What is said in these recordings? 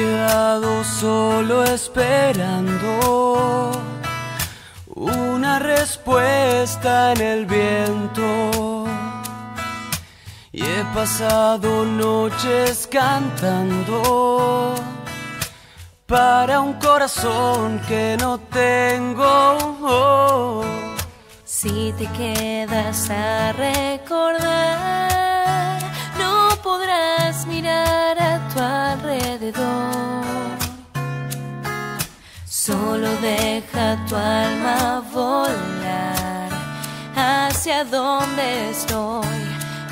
quedado solo esperando una respuesta en el viento. Y he pasado noches cantando para un corazón que no tengo. Si te quedas a recordar, no podrás mirar a tu alrededor. Deja tu alma volar hacia donde estoy,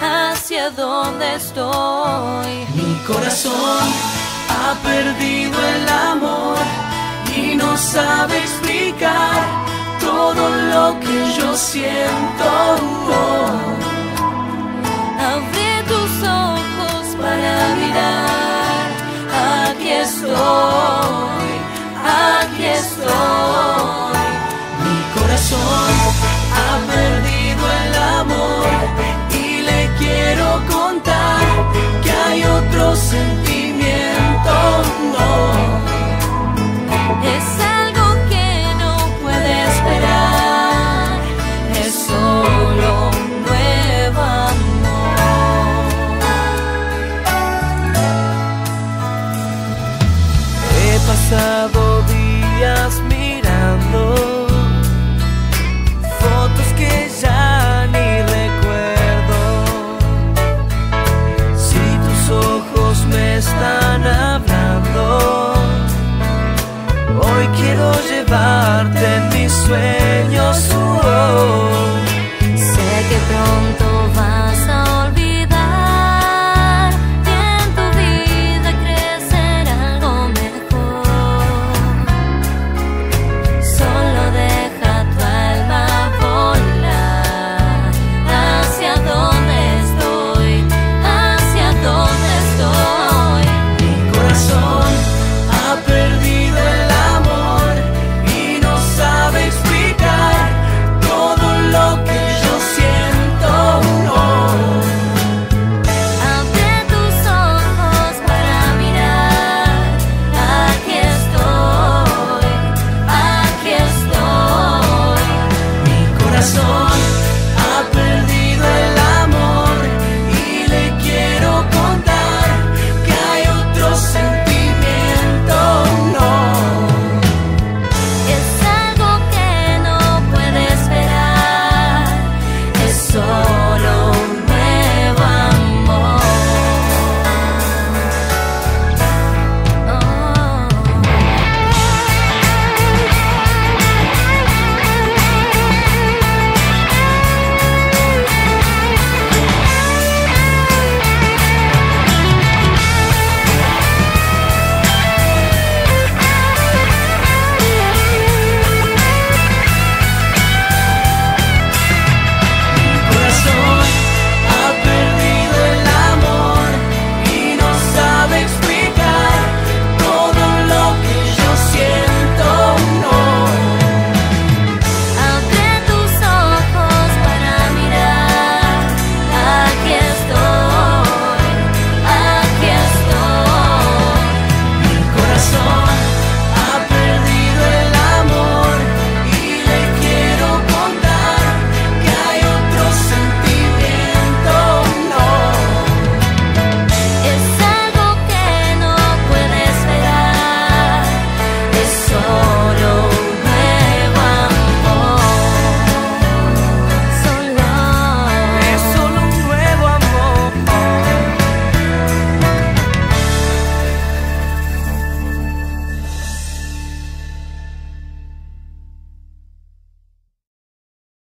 hacia donde estoy. Mi corazón ha perdido el amor y no sabe explicar todo lo que yo siento. Abre tus ojos para mirar, aquí estoy, pasado días mirando fotos que ya ni recuerdo. Si tus ojos me están hablando, hoy quiero llevarte en mis sueños.